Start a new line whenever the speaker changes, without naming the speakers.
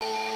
you